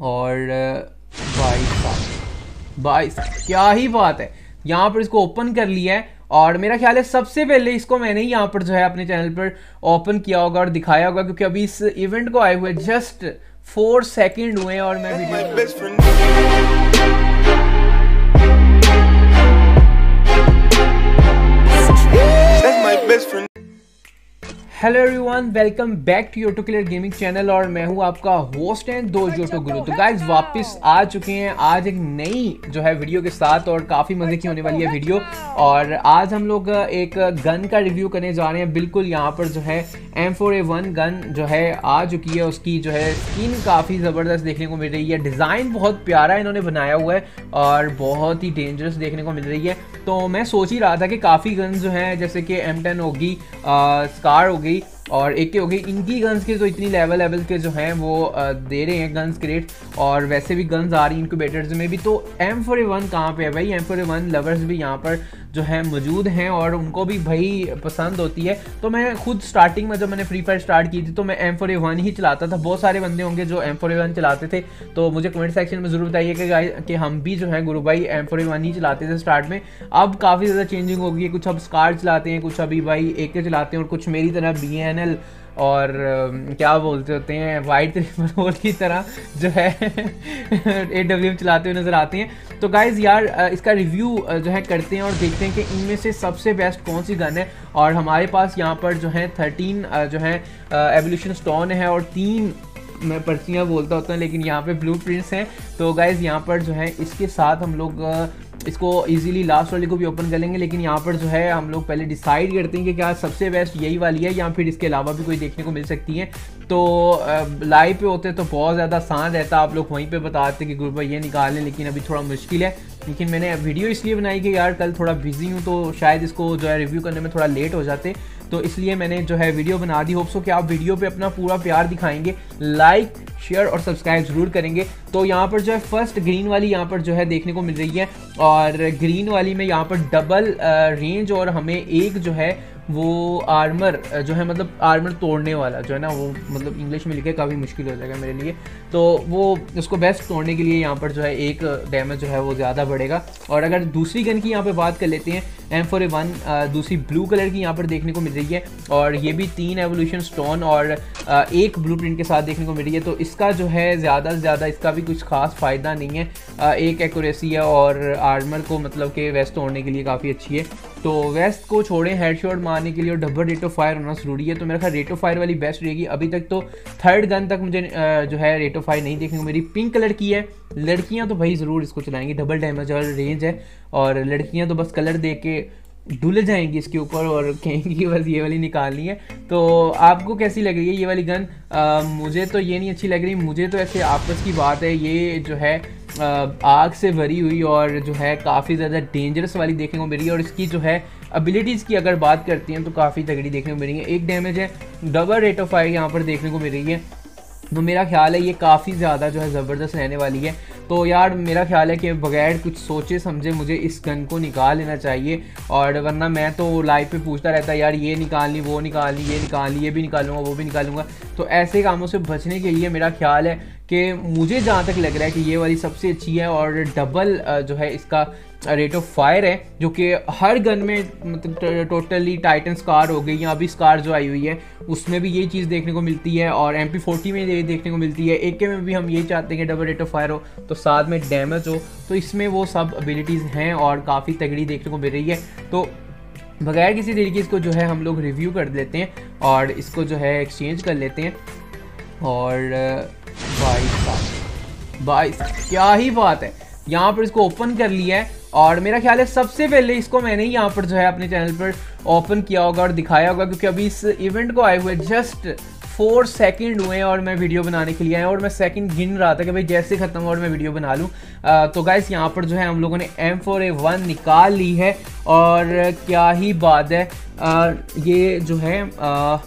और भाई बाईस भाई साहब क्या ही बात है। यहाँ पर इसको ओपन कर लिया है और मेरा ख्याल है सबसे पहले इसको मैंने ही यहाँ पर जो है अपने चैनल पर ओपन किया होगा और दिखाया होगा क्योंकि अभी इस इवेंट को आए हुए जस्ट फोर सेकेंड हुए और मैं video hello everyone welcome back to योटो clear gaming channel और मैं हूँ आपका होस्ट एंड दो योटो गुरु तो गाइज़ वापस आ चुके हैं आज एक नई जो है वीडियो के साथ और काफ़ी मज़े की होने वाली है वीडियो और आज हम लोग एक गन का रिव्यू करने जा रहे हैं। बिल्कुल यहाँ पर जो है M four A one gun जो है आ चुकी है। उसकी जो है स्किन काफ़ी ज़बरदस्त देखने को मिल रही है। डिज़ाइन बहुत प्यारा इन्होंने बनाया हुआ है और बहुत ही डेंजरस देखने को मिल रही है। तो मैं सोच ही रहा था कि काफ़ी गन जो हैं जैसे कि एम टेन होगी स्कार होगी और एक के हो गई, इनकी गन्स के जो इतनी लेवल लेवल के जो हैं, वो दे रहे हैं गन्स क्रेट और वैसे भी गन्स आ रही हैं इनक्यूबेटर्स में भी तो एम फोर ए वन कहाँ पर है भाई? M four A one lovers भी यहाँ पर जो है मौजूद हैं और उनको भी भाई पसंद होती है। तो मैं खुद स्टार्टिंग में जब मैंने फ्री फायर स्टार्ट की थी तो मैं एम फोर ए वन ही चलाता था। बहुत सारे बंदे होंगे जो एम फोर ए वन चलाते थे। तो मुझे कमेंट सेक्शन में ज़रूर बताइए कि, कि हम भी जो है गुरु भाई एम फोर ए वन ही चलाते थे स्टार्ट में। अब काफ़ी ज़्यादा चेंजिंग होगी कुछ अब स्कार चलाते हैं कुछ अभी भाई ए के चलाते हैं और कुछ मेरी तरह बी एन एल और क्या बोलते होते हैं वाइट रोल की तरह जो है ए डब्ल्यू चलाते हुए नज़र आते हैं। तो गाइज़ यार इसका रिव्यू जो है करते हैं और देखते हैं कि इनमें से सबसे बेस्ट कौन सी गन है। और हमारे पास यहाँ पर जो है थर्टीन जो है एवोल्यूशन स्टोन है और तीन, मैं पर्चियाँ बोलता होता हूँ, लेकिन यहाँ पे ब्लू प्रिंट्स हैं। तो गाइज़ यहाँ पर जो है, इसके साथ हम लोग इसको इजीली लास्ट वाले को भी ओपन कर लेंगे, लेकिन यहाँ पर जो है, हम लोग पहले डिसाइड करते हैं कि क्या सबसे बेस्ट यही वाली है, या फिर इसके अलावा भी कोई देखने को मिल सकती है। तो लाइव पे होते तो बहुत ज़्यादा आसान रहता आप लोग वहीं पे बताते कि ग्रुप ये निकालें लेकिन अभी थोड़ा मुश्किल है। लेकिन मैंने वीडियो इसलिए बनाई कि यार कल थोड़ा बिज़ी हूँ तो शायद इसको जो है रिव्यू करने में थोड़ा लेट हो जाते। तो इसलिए मैंने जो है वीडियो बना दी। होप्सो कि आप वीडियो पे अपना पूरा प्यार दिखाएँगे लाइक शेयर और सब्सक्राइब ज़रूर करेंगे। तो यहाँ पर जो है फ़र्स्ट ग्रीन वाली यहाँ पर जो है देखने को मिल रही है और ग्रीन वाली में यहाँ पर डबल रेंज और हमें एक जो है वो आर्मर जो है मतलब आर्मर तोड़ने वाला, जो है ना, वो मतलब इंग्लिश में लिखे काफ़ी मुश्किल हो जाएगा मेरे लिए। तो वो, उसको बेस्ट तोड़ने के लिए यहाँ पर जो है एक डैमेज जो है वो ज़्यादा बढ़ेगा। और अगर दूसरी गन की यहाँ पर बात कर लेते हैं एम फोर ए वन दूसरी ब्लू कलर की यहाँ पर देखने को मिल रही है। और ये भी तीन एवोल्यूशन स्टोन और एक ब्लू प्रिंट के साथ देखने को मिल रही है। तो इसका जो है ज़्यादा से ज़्यादा इसका भी कुछ खास फ़ायदा नहीं है। एक एक्यूरेसी है और आर्मर को मतलब कि वेस्ट तोड़ने के लिए काफ़ी अच्छी है। तो वेस्ट को छोड़ें हेड शॉट मारने के लिए और डबल रेट ऑफ़ फायर होना ज़रूरी है। तो मेरा ख्याल रेट ऑफ़ फायर वाली बेस्ट रहेगी। अभी तक तो थर्ड गन तक मुझे जो है रेट ऑफ़ फायर नहीं देखने को मेरी पिंक कलर की है। लड़कियाँ तो भाई ज़रूर इसको चलाएँगी। डबल डैमेज और रेंज है। और लड़कियाँ तो बस कलर देख के डुल जाएँगी इसके ऊपर और कहेंगी बस ये वाली निकालनी है। तो आपको कैसी लग रही है ये वाली गन आ, मुझे तो ये नहीं अच्छी लग रही। मुझे तो ऐसे आपस की बात है। ये जो है आग से भरी हुई और जो है काफ़ी ज़्यादा डेंजरस वाली देखने को मिली है और इसकी जो है एबिलिटीज़ की अगर बात करती हैं तो काफ़ी तगड़ी देखने को मिल रही है। एक डैमेज है डबल रेट ऑफ़ फायर यहाँ पर देखने को मिल रही है। तो मेरा ख्याल है ये काफ़ी ज़्यादा जो है ज़बरदस्त रहने वाली है। तो यार, मेरा ख्याल है कि बगैर कुछ सोचे समझे मुझे इस गन को निकाल लेना चाहिए और वरना मैं तो लाइव पे पूछता रहता, यार, ये निकाल ली, वो निकाल ली, ये निकाल ली, ये भी निकालूँगा, वो भी निकालूँगा। तो ऐसे कामों से बचने के लिए मेरा ख्याल है कि मुझे जहाँ तक लग रहा है कि ये वाली सबसे अच्छी है और डबल जो है इसका रेट ऑफ़ फायर है, जो कि हर गन में मतलब टोटली टाइटन स्कार हो गई या अभी स्कार जो आई हुई है, उसमें भी ये चीज़ देखने को मिलती है और एम पी फोर्टी में ये देखने को मिलती है। ए के में भी हम यही चाहते हैं कि डबल रेट ऑफ़ फायर हो तो साथ में डैमेज हो तो इसमें वो सब एबिलिटीज़ हैं और काफ़ी तगड़ी देखने को मिल रही है। तो बगैर किसी तरीके इसको जो है हम लोग रिव्यू कर देते हैं। और इसको जो है एक्सचेंज कर लेते हैं। और बाईस बाईस क्या ही बात है। यहाँ पर इसको ओपन कर लिया है। और मेरा ख्याल है सबसे पहले इसको मैंने ही यहाँ पर जो है अपने चैनल पर ओपन किया होगा और दिखाया होगा, क्योंकि अभी इस इवेंट को आए हुए जस्ट फोर सेकंड हुए और मैं वीडियो बनाने के लिए आया और मैं सेकंड गिन रहा था कि भाई जैसे ख़त्म हो और मैं वीडियो बना लूँ। तो गाइस यहाँ पर जो है हम लोगों ने एम फोर ए वन निकाल ली है और क्या ही बात है। आ, ये जो है आ,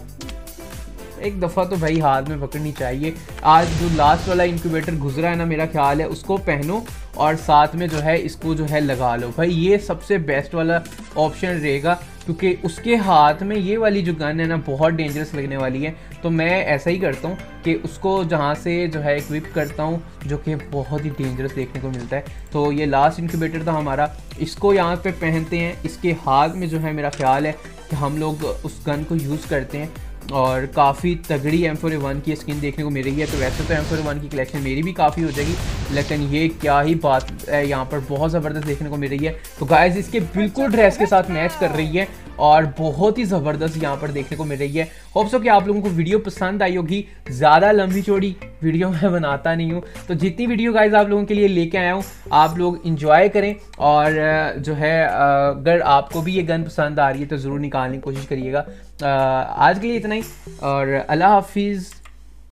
एक दफ़ा तो भाई हाथ में पकड़नी चाहिए। आज जो लास्ट वाला इंक्यूबेटर गुजरा है ना मेरा ख्याल है उसको पहनो। और साथ में जो है, इसको जो है लगा लो। भाई, ये सबसे बेस्ट वाला ऑप्शन रहेगा, क्योंकि उसके हाथ में ये वाली जो गन है ना, बहुत डेंजरस लगने वाली है। तो मैं ऐसा ही करता हूँ कि उसको जहाँ से जो है इक्विप करता हूँ, जो कि बहुत ही डेंजरस देखने को मिलता है। तो ये लास्ट इंक्यूबेटर था हमारा। इसको यहाँ पे पहनते हैं। इसके हाथ में जो है मेरा ख्याल है कि हम लोग उस गन को यूज़ करते हैं। और काफ़ी तगड़ी एम फोर वन की स्किन देखने को मिल रही है। तो वैसे तो एम फोर वन की कलेक्शन मेरी भी काफ़ी हो जाएगी, लेकिन ये क्या ही बात है, यहाँ पर बहुत ज़बरदस्त देखने को मिल रही है। तो गाइज़ इसके बिल्कुल ड्रेस के साथ मैच कर रही है और बहुत ही ज़बरदस्त यहाँ पर देखने को मिल रही है। होप्सो कि आप लोगों को वीडियो पसंद आई होगी। ज़्यादा लंबी चौड़ी वीडियो मैं बनाता नहीं हूँ। तो जितनी वीडियो गाइज़ आप लोगों के लिए लेके आया हूँ, आप लोग इंजॉय करें और जो है अगर आपको भी ये गन पसंद आ रही है तो ज़रूर निकालने की कोशिश करिएगा। आज के लिए इतना ही और अल्लाह हाफिज़।